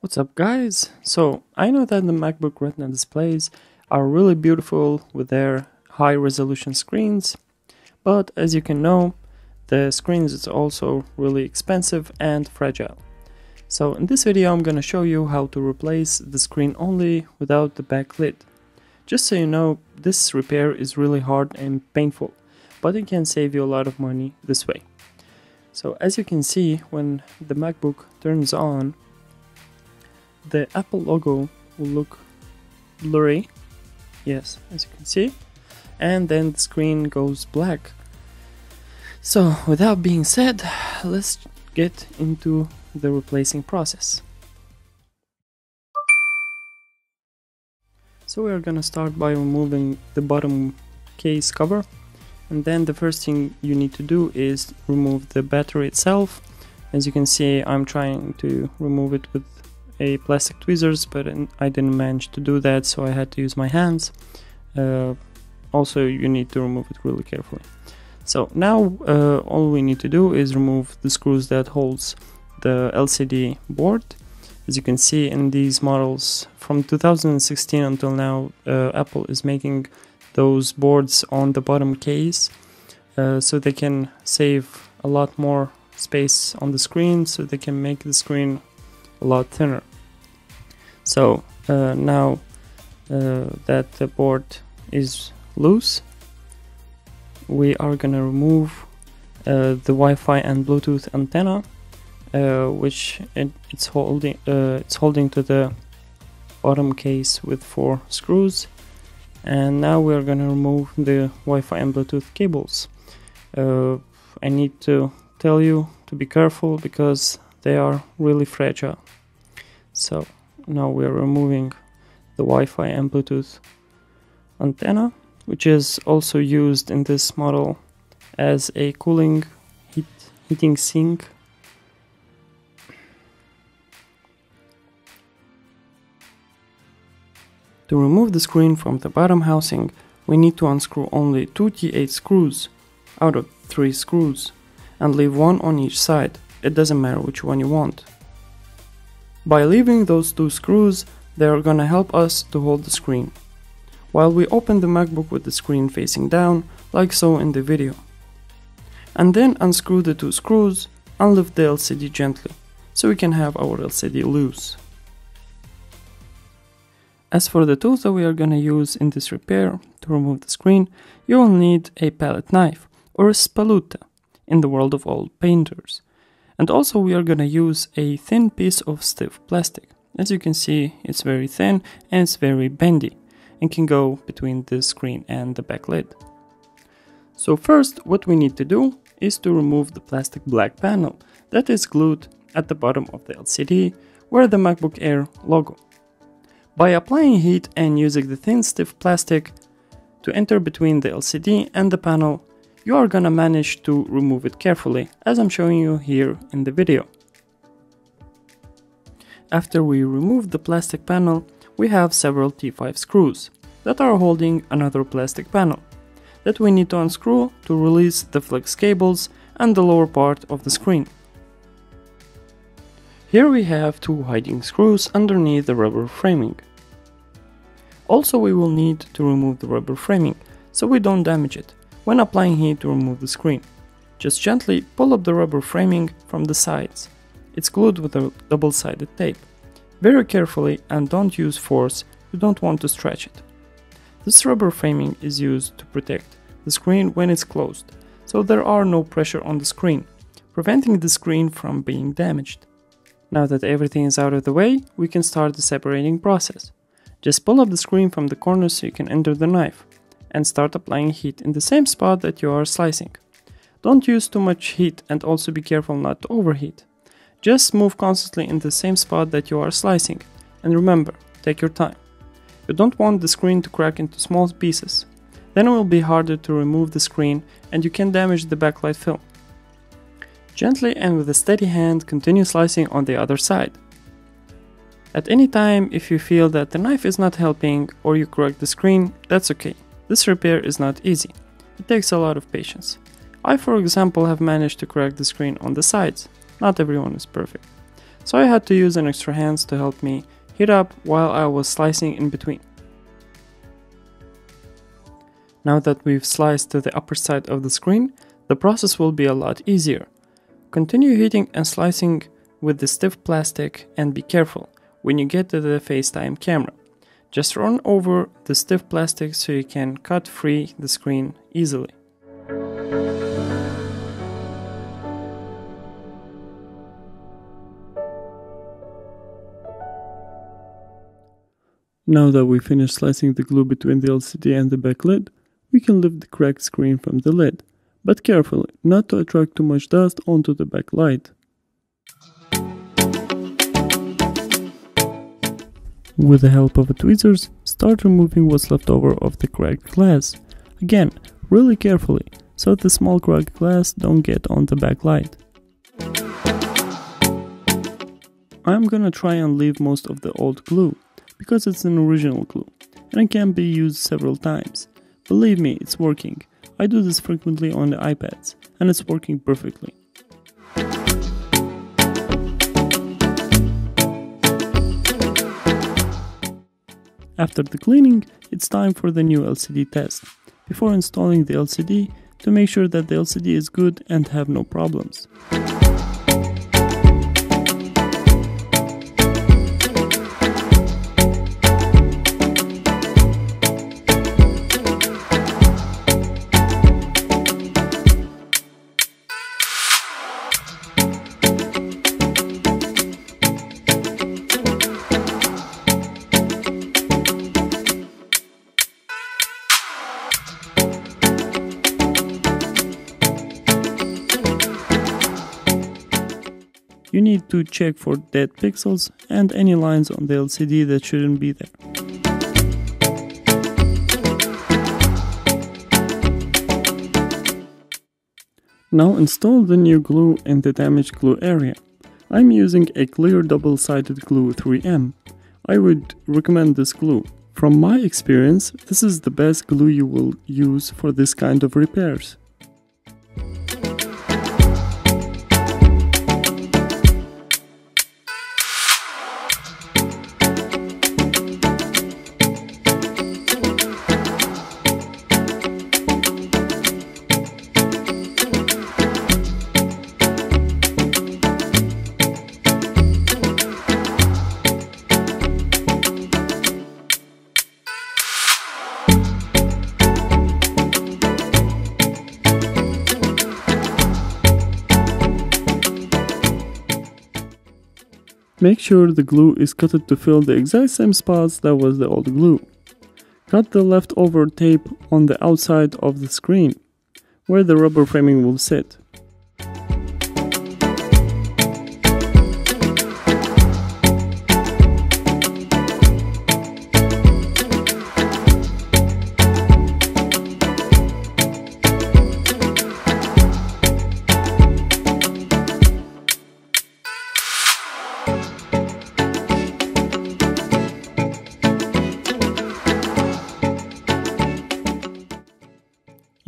What's up guys? So I know that the MacBook Retina displays are really beautiful with their high resolution screens, but as you can know, the screens is also really expensive and fragile. So in this video I'm gonna show you how to replace the screen only without the back lid. Just so you know, this repair is really hard and painful, but it can save you a lot of money this way. So as you can see, when the MacBook turns on, the Apple logo will look blurry, yes, as you can see, and then the screen goes black. So without being said, let's get into the replacing process. So we are gonna start by removing the bottom case cover and then the first thing you need to do is remove the battery itself as you can see I'm trying to remove it with a plastic tweezers but I didn't manage to do that so I had to use my hands. Uh, also you need to remove it really carefully. So now uh, all we need to do is remove the screws that holds the LCD board. As you can see in these models from 2016 until now uh, Apple is making those boards on the bottom case uh, so they can save a lot more space on the screen so they can make the screen a lot thinner. So uh, now uh, that the board is loose we are gonna remove uh, the Wi-Fi and Bluetooth antenna uh, which it, it's holding it's holding to the bottom case with four screws. And now we're gonna remove the Wi-Fi and Bluetooth cables. Uh, I need to tell you to be careful because they are really fragile. So now we're removing the Wi-Fi and Bluetooth antenna which is also used in this model as a cooling heat heating sink. To remove the screen from the bottom housing, we need to unscrew only two T8 screws out of three screws and leave one on each side, it doesn't matter which one you want. By leaving those two screws, they are gonna help us to hold the screen, while we open the MacBook with the screen facing down, like so in the video. And then unscrew the two screws and lift the LCD gently, so we can have our LCD loose. As for the tools that we are to use in this repair to remove the screen, you will need a palette knife or a spaluta in the world of old painters. And also we are to use a thin piece of stiff plastic. As you can see, it's very thin and it's very bendy and can go between the screen and the back lid. So first, what we need to do is to remove the plastic black panel that is glued at the bottom of the LCD where the MacBook Air logo by applying heat and using the thin stiff plastic to enter between the LCD and the panel, you are gonna manage to remove it carefully, as I'm showing you here in the video. After we remove the plastic panel, we have several T5 screws that are holding another plastic panel that we need to unscrew to release the flex cables and the lower part of the screen. Here we have two hiding screws underneath the rubber framing. Also we will need to remove the rubber framing, so we don't damage it, when applying heat to remove the screen. Just gently pull up the rubber framing from the sides. It's glued with a double-sided tape. Very carefully and don't use force, you don't want to stretch it. This rubber framing is used to protect the screen when it's closed, so there are no pressure on the screen, preventing the screen from being damaged. Now that everything is out of the way, we can start the separating process. Just pull up the screen from the corner so you can enter the knife and start applying heat in the same spot that you are slicing. Don't use too much heat and also be careful not to overheat. Just move constantly in the same spot that you are slicing and remember, take your time. You don't want the screen to crack into small pieces. Then it will be harder to remove the screen and you can damage the backlight film. Gently and with a steady hand continue slicing on the other side. At any time, if you feel that the knife is not helping or you correct the screen, that's okay. This repair is not easy. It takes a lot of patience. I, for example, have managed to crack the screen on the sides. Not everyone is perfect. so I had to use an extra hands to help me heat up while I was slicing in between. Now that we've sliced to the upper side of the screen, the process will be a lot easier. Continue heating and slicing with the stiff plastic and be careful when you get to the FaceTime camera. Just run over the stiff plastic so you can cut free the screen easily. Now that we finished slicing the glue between the LCD and the back lid, we can lift the cracked screen from the lid, but carefully not to attract too much dust onto the backlight. With the help of the tweezers, start removing what's left over of the cracked glass. Again, really carefully, so the small cracked glass don't get on the backlight. I'm gonna try and leave most of the old glue, because it's an original glue, and it can be used several times. Believe me, it's working. I do this frequently on the iPads, and it's working perfectly. After the cleaning, it's time for the new LCD test. Before installing the LCD, to make sure that the LCD is good and have no problems. To check for dead pixels and any lines on the LCD that shouldn't be there. Now install the new glue in the damaged glue area. I'm using a clear double-sided glue 3M. I would recommend this glue. From my experience, this is the best glue you will use for this kind of repairs. Make sure the glue is cutted to fill the exact same spots that was the old glue. Cut the leftover tape on the outside of the screen, where the rubber framing will sit.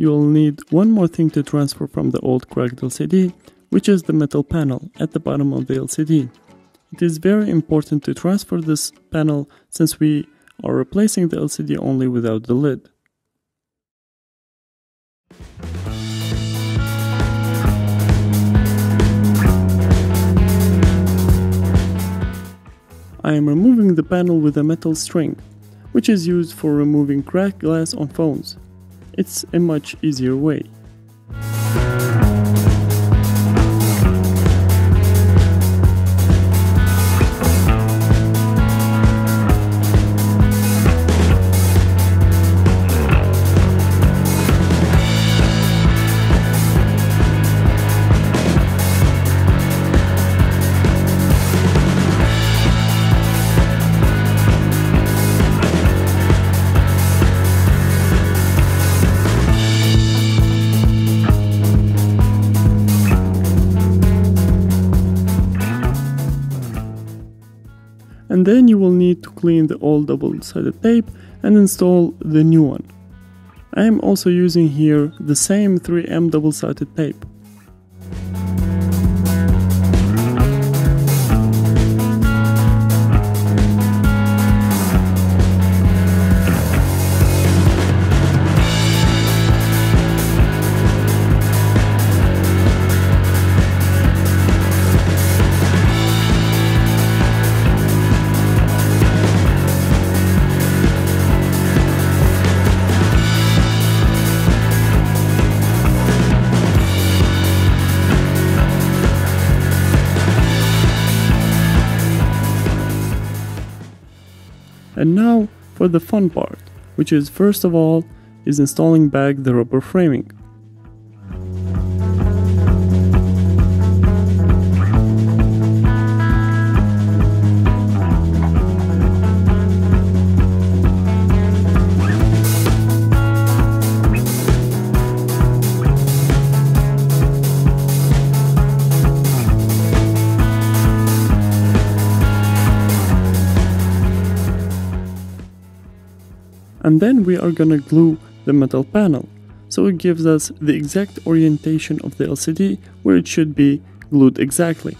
You'll need one more thing to transfer from the old cracked LCD, which is the metal panel at the bottom of the LCD. It is very important to transfer this panel since we are replacing the LCD only without the lid. I am removing the panel with a metal string, which is used for removing cracked glass on phones. It's a much easier way. Clean the old double-sided tape and install the new one. I am also using here the same 3M double-sided tape. And now for the fun part, which is first of all is installing back the rubber framing. And then we are gonna glue the metal panel so it gives us the exact orientation of the LCD where it should be glued exactly.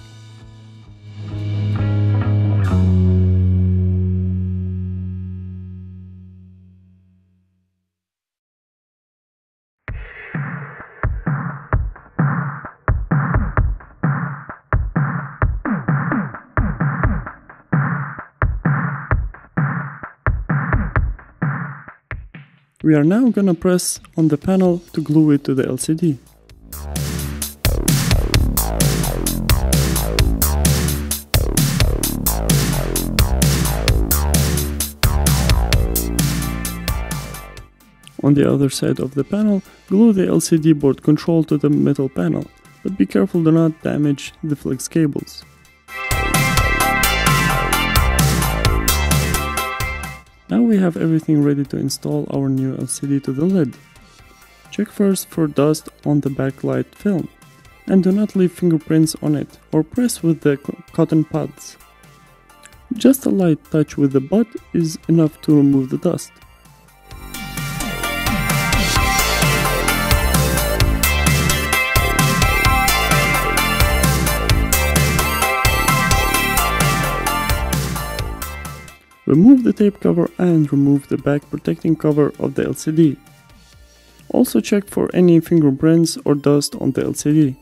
We are now gonna press on the panel to glue it to the LCD. On the other side of the panel, glue the LCD board control to the metal panel, but be careful do not damage the flex cables. Now we have everything ready to install our new LCD to the lid. Check first for dust on the backlight film and do not leave fingerprints on it or press with the cotton pads. Just a light touch with the butt is enough to remove the dust. Remove the tape cover and remove the back protecting cover of the LCD. Also check for any fingerprints or dust on the LCD.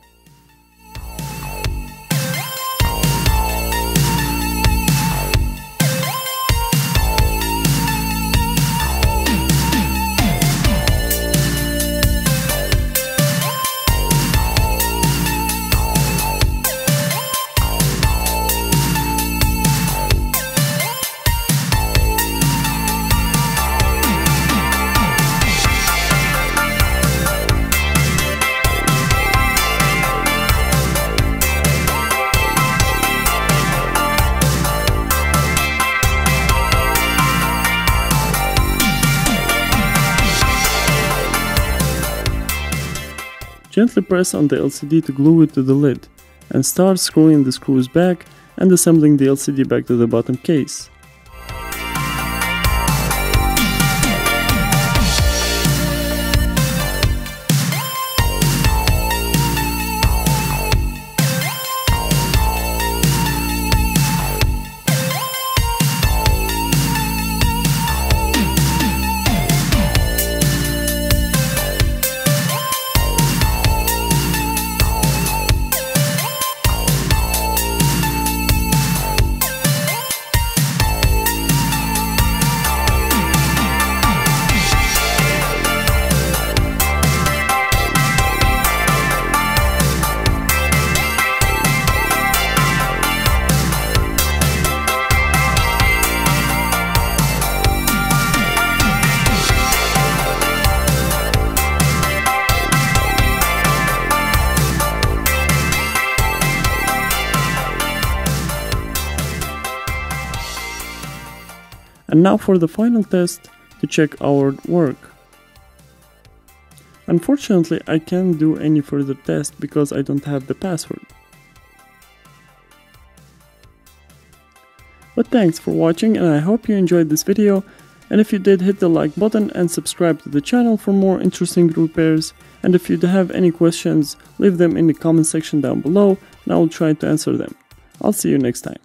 Gently press on the LCD to glue it to the lid, and start screwing the screws back and assembling the LCD back to the bottom case. And now for the final test to check our work. Unfortunately, I can't do any further test because I don't have the password. But thanks for watching and I hope you enjoyed this video and if you did hit the like button and subscribe to the channel for more interesting repairs and if you have any questions leave them in the comment section down below and I will try to answer them. I'll see you next time.